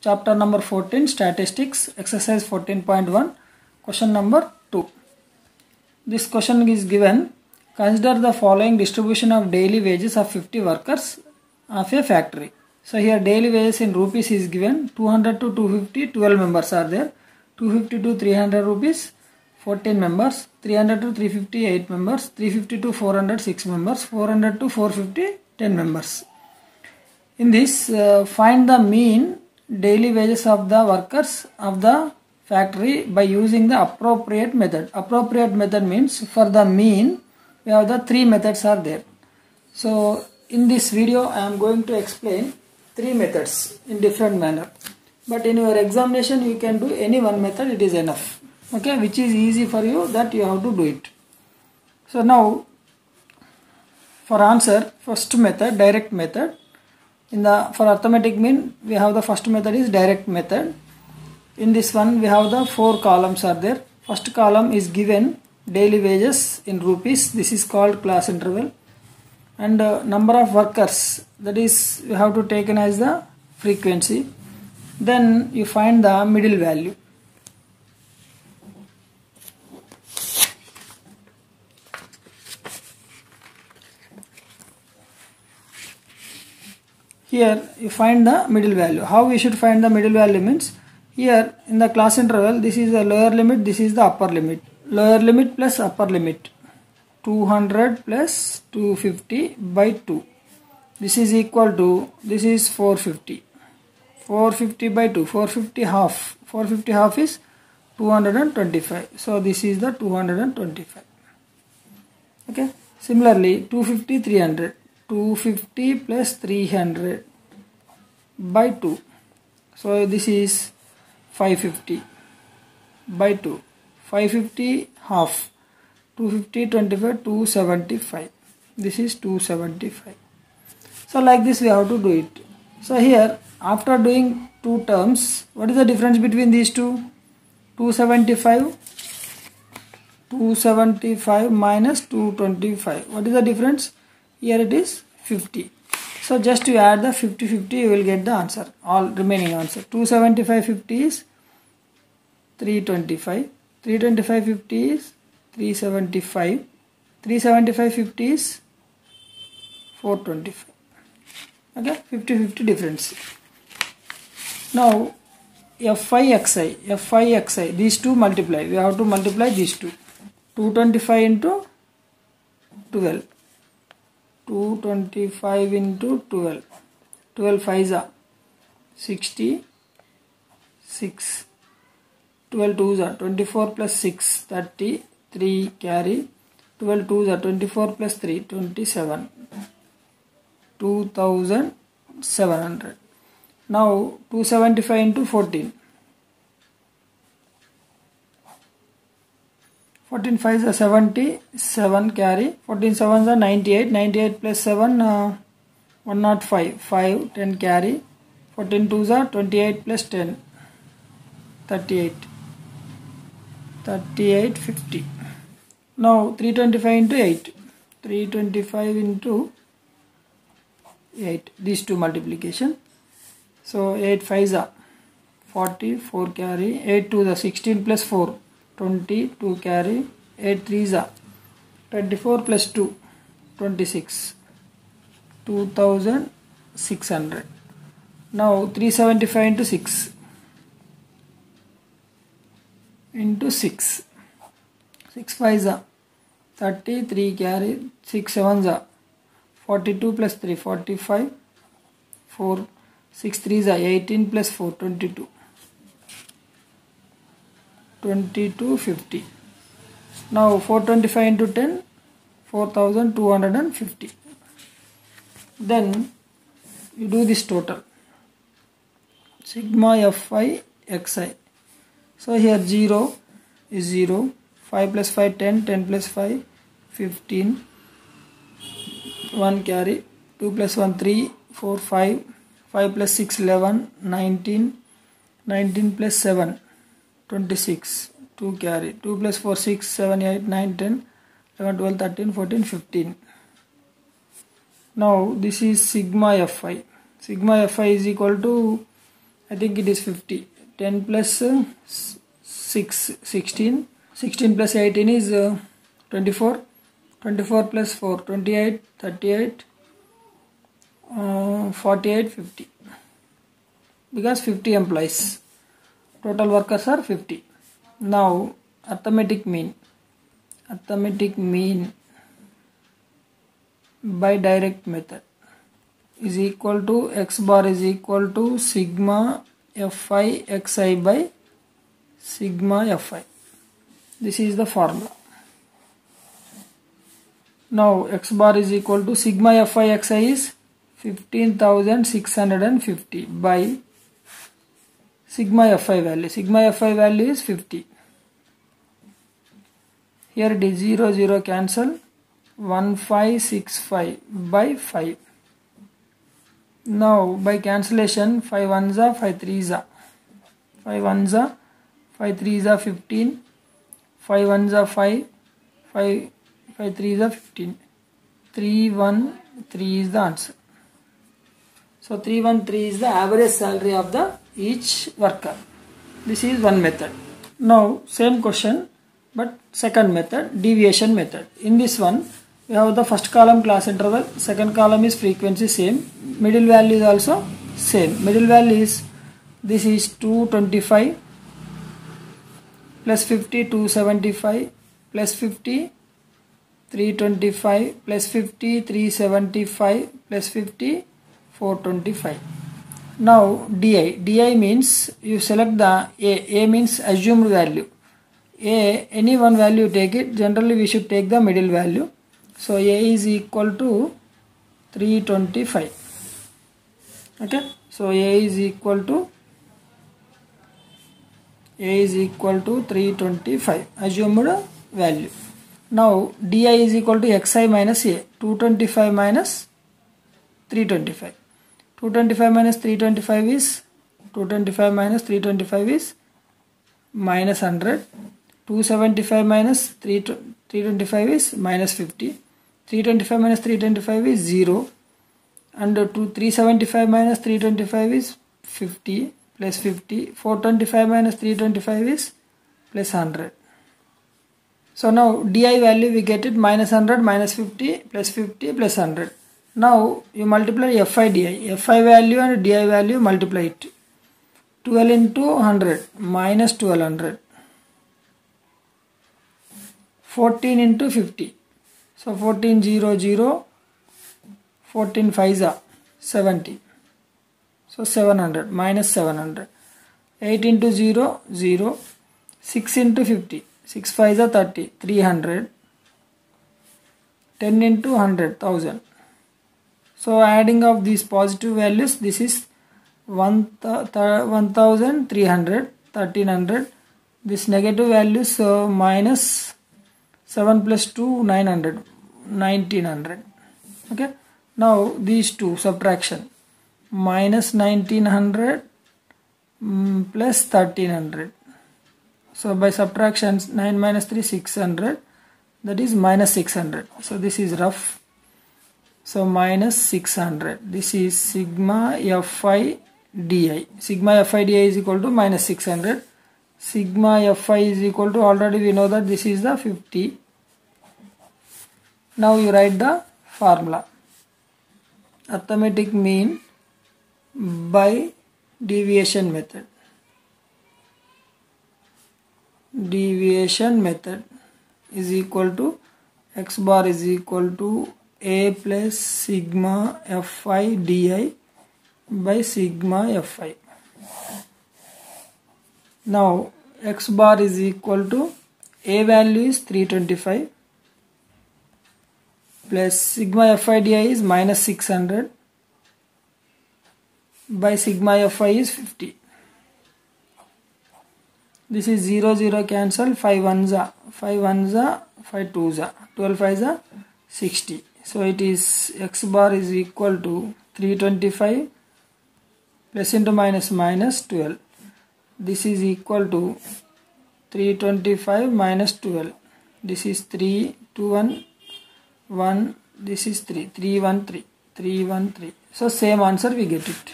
chapter number 14 statistics exercise 14.1 question number 2 this question is given consider the following distribution of daily wages of 50 workers of a factory. So here daily wages in rupees is given 200 to 250 12 members are there. 250 to 300 rupees 14 members. 300 to 350 8 members. 350 to 400 6 members. 400 to 450 10 members. In this uh, find the mean daily wages of the workers of the factory by using the appropriate method. Appropriate method means for the mean we have the three methods are there. So in this video i am going to explain three methods in different manner. But in your examination you can do any one method it is enough. Okay which is easy for you that you have to do it. So now for answer first method direct method in the for arithmetic mean we have the first method is direct method. In this one we have the four columns are there. First column is given daily wages in rupees. This is called class interval. And uh, number of workers. That is you have to taken as the frequency. Then you find the middle value here you find the middle value. How we should find the middle value means here in the class interval this is the lower limit this is the upper limit. Lower limit plus upper limit. 200 plus 250 by 2 this is equal to this is 450 450 by 2 450 half. 450 half is 225 so this is the 225 okay? Similarly 250 300 250 plus 300 by 2 so this is 550 by 2 550 half. 250 25 275 this is 275 so like this we have to do it. So here after doing two terms what is the difference between these two? 275 275 minus 225 what is the difference? Here it is 50 so just you add the 50 50 you will get the answer. All remaining answer. 275 50 is 325 325 50 is 375 375 50 is 425 okay? 50 50 difference. Now fi xi fi xi these two multiply. We have to multiply these two. 225 into 12 225 into 12 12 5 are 66 12 2s are 24 plus 6 30 3 carry. 12 2s are 24 plus 3 27 2700 now 275 into 14 14 5s are 70 7 carry. 14 7s are 98 98 plus 7 uh, 105 5 10 carry. 14 2s are 28 plus 10 38 38 50 now 325 into 8 325 into 8 these two multiplication. So 8 5 is 40 4 carry. 8 to the 16 plus 4 20 2 carry 8 3s are 24 plus 2 26 2600 now 375 into 6 into 6 6 5s are 30 3 carry 6 7s are 42 plus 3 45 4 6 3s are 18 plus 4 22 2250 now 425 into 10 4250 then you do this total. Sigma fi xi. So here 0 is 0 5 plus 5 10 10 plus 5 15 1 carry. 2 plus 1 3 4 5 5 plus 6 11 19 19 plus 7 26 2 carry 2 plus 4 6 7 8 9 10 11 12 13 14 15 now this is sigma fi. Sigma fi is equal to I think it is 50 10 plus uh, 6 16 16 plus 18 is uh, 24 24 plus 4 28 38 uh, 48 50 because 50 employees total workers are 50 now arithmetic mean. Arithmetic mean by direct method is equal to x bar is equal to sigma fi xi by sigma fi. This is the formula. Now x bar is equal to sigma fi xi is 15650 by sigma fi value. Sigma fi value is 50 here it is 0 0 cancel. 1565 by 5 now by cancellation 5 ones are 5 threes are 5 ones are 5 threes are 15 5 ones are 5 5 5 threes are 15 3 1 3 is the answer. So 3 1 3 is the average salary of the each worker this is one method now same question but second method deviation method in this one we have the first column class interval second column is frequency same middle value is also same middle value is this is 225 plus 50 275 plus 50 325 plus 50 375 plus 50 425 now di di means you select the a a means assumed value a any one value take it generally we should take the middle value so A is equal to 325. Okay. So A is equal to A is equal to 325 assumed value. Now di is equal to xi minus A 225 minus 325. 225 minus 325 is 225 minus 325 is minus 100 275 minus 325 is minus 50 325 minus 325 is 0 and 2 375 minus 325 is 50 plus 50 425 minus 325 is plus 100 so now di value we get it minus 100 minus 50 plus 50 plus 100 now you multiply fi di fi value and di value multiply it 12 into 100 minus 1200 14 into 50 so 14 0 0 14 5 70. So 700 minus 700. 8 into 0 0. 6 into 50. 6 5 are 30. 300. 10 into 100 1000. So adding of these positive values this is 1300 1300 this negative values uh, minus 7 plus 2 900 1900 okay? Now these two subtraction. Minus 1900 mm, plus 1300 so by subtraction 9 minus 3 600 that is minus 600 so this is rough so minus 600 this is sigma fi di sigma fi di is equal to minus 600 sigma fi is equal to already we know that this is the 50 now you write the formula. Arithmetic mean by deviation method. Deviation method is equal to x bar is equal to a plus sigma fi di by sigma fi. Now x bar is equal to a value is 325 plus sigma FIDI is minus 600 by sigma FI is 50. This is 0 0 cancel 5 1s 5 1s 5 2s 12 5s 60. So it is x bar is equal to 325 plus into minus minus 12. This is equal to 325 minus 12. This is 3 2 1 1 this is 3 3 1 3 3 1 3 so same answer we get it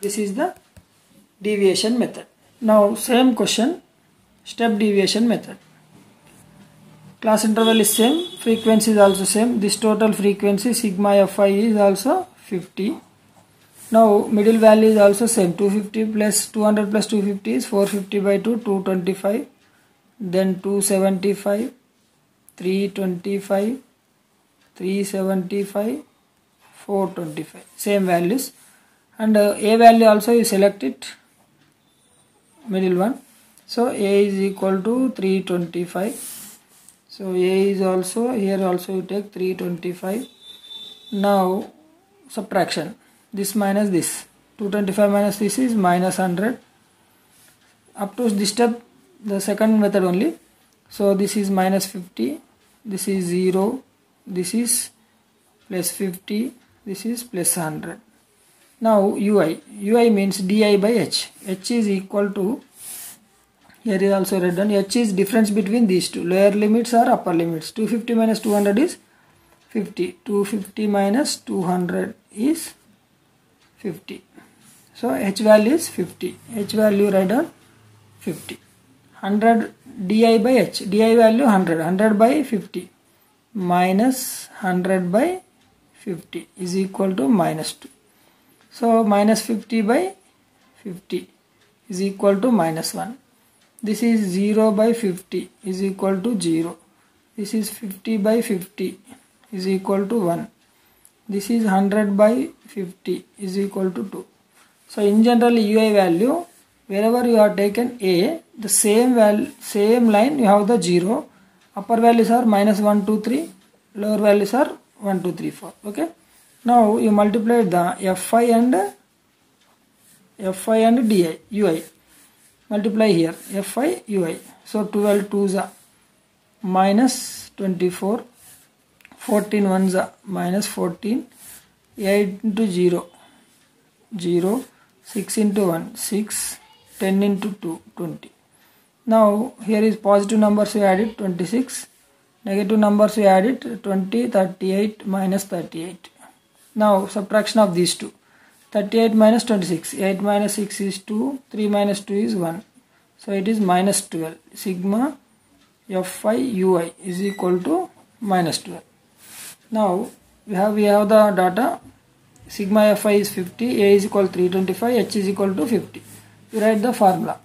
this is the deviation method. Now same question step deviation method. Class interval is same, frequency is also same. This total frequency sigma fi is also 50. Now middle value is also same. 250 plus 200 plus 250 is 450 by 2 225 then 275 325 375 425 same values. And uh, a value also you select it middle one. So a is equal to 325 so a is also here also you take 325 now subtraction. This minus this. 225 minus this is minus 100 up to this step the second method only. So this is minus 50 this is 0 this is plus 50 this is plus 100 now ui ui means di by h. H is equal to here is also written h is difference between these two. Lower limits or upper limits. 250 minus 200 is 50 250 minus 200 is 50 so h value is 50 h value write down 50 100 di by h. Di value 100 100 by 50 minus 100 by 50 is equal to minus 2 so minus 50 by 50 is equal to minus 1 this is 0 by 50 is equal to 0 this is 50 by 50 is equal to 1 this is 100 by 50 is equal to 2 so in general ui value wherever you have taken a the same value same line you have the 0 upper values are minus 1 2 3 lower values are 1 2 3 4 okay? Now you multiply the fi and fi and di ui multiply here. Fi ui so 12 2s are minus 24 14 ones are minus 14 8 into 0 0 6 into 1 6 10 into 2 20 now here is positive numbers we added 26 negative numbers we added 20 38 minus 38 now subtraction of these two 38 minus 26 8 minus 6 is 2 3 minus 2 is 1 so it is minus 12 sigma fi ui is equal to minus 12 now we have we have the data. Sigma fi is 50 a is equal to 325 h is equal to 50 we write the formula.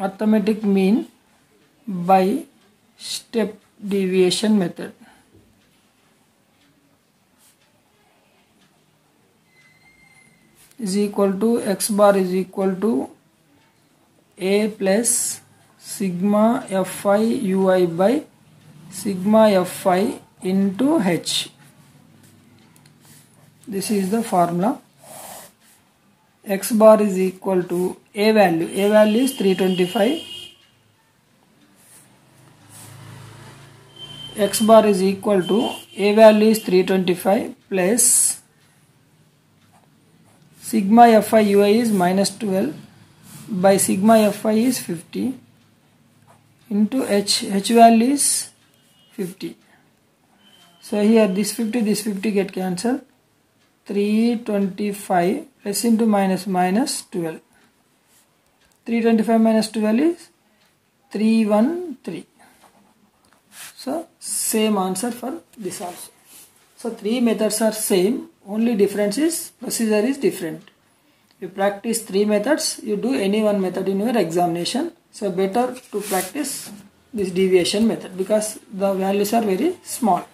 Arithmetic mean by step deviation method is equal to x bar is equal to a plus sigma fi ui by sigma fi into h. This is the formula. x bar is equal to a value. A value is 325 x bar is equal to a value is 325 plus sigma fi ui is minus 12 by sigma fi is 50 into h h value is 50 so here this 50 this 50 get cancelled. 325 plus into minus minus 12 325 minus 12 is 313 so same answer for this also so three methods are same. Only difference is procedure is different. You practice three methods you do any one method in your examination. So better to practice this deviation method because the values are very small